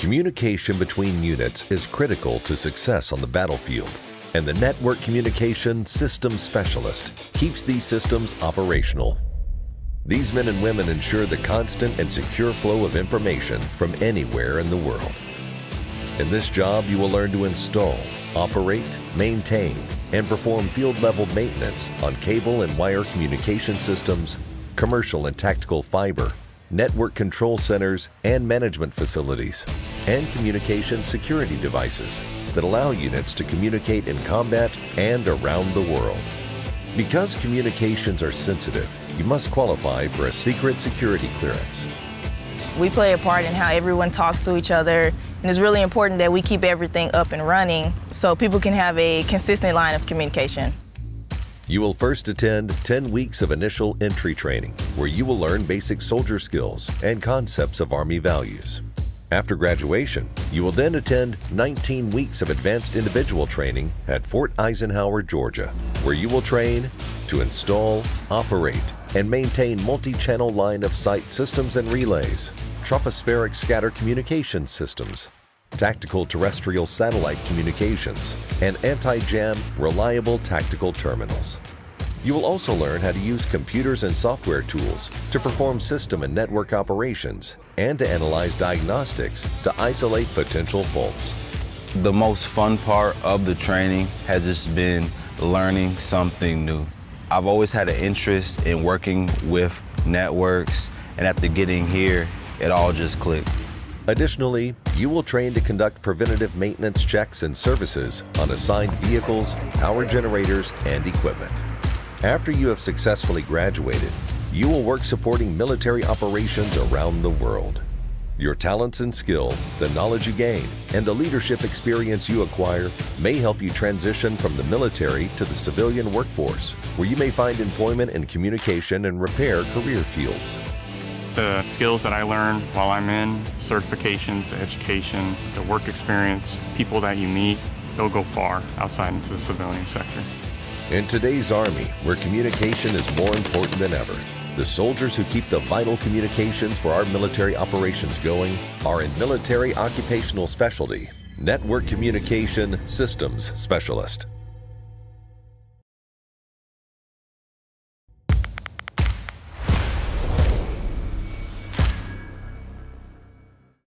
Communication between units is critical to success on the battlefield, and the Network Communication Systems Specialist keeps these systems operational. These men and women ensure the constant and secure flow of information from anywhere in the world. In this job, you will learn to install, operate, maintain, and perform field-level maintenance on cable and wire communication systems, commercial and tactical fiber, network control centers and management facilities, and communication security devices that allow units to communicate in combat and around the world. Because communications are sensitive, you must qualify for a secret security clearance. We play a part in how everyone talks to each other, and it's really important that we keep everything up and running so people can have a consistent line of communication. You will first attend 10 weeks of initial entry training, where you will learn basic soldier skills and concepts of Army values. After graduation, you will then attend 19 weeks of advanced individual training at Fort Eisenhower, Georgia, where you will train to install, operate, and maintain multi-channel line of sight systems and relays, tropospheric scatter communication systems, tactical terrestrial satellite communications, and anti-jam reliable tactical terminals. You will also learn how to use computers and software tools to perform system and network operations and to analyze diagnostics to isolate potential faults. The most fun part of the training has just been learning something new. I've always had an interest in working with networks, and after getting here, it all just clicked. Additionally, you will train to conduct preventative maintenance checks and services on assigned vehicles, power generators, and equipment. After you have successfully graduated, you will work supporting military operations around the world. Your talents and skill, the knowledge you gain, and the leadership experience you acquire may help you transition from the military to the civilian workforce, where you may find employment in communication and repair career fields. The skills that I learn while I'm in, certifications, the education, the work experience, people that you meet, they'll go far outside into the civilian sector. In today's Army, where communication is more important than ever, the soldiers who keep the vital communications for our military operations going are in Military Occupational Specialty, Network Communication Systems Specialist.